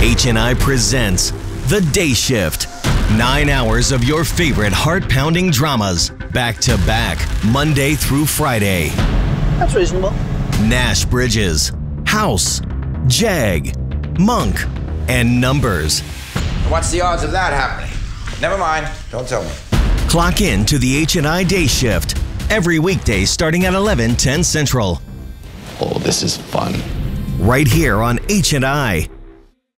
H&I presents The Day Shift. Nine hours of your favorite heart-pounding dramas, back to back, Monday through Friday. That's reasonable. Nash Bridges, House, Jag, Monk, and Numbers. What's the odds of that happening? Never mind. Don't tell me. Clock in to the H&I Day Shift every weekday starting at 11, 10 Central. Oh, this is fun. Right here on H&I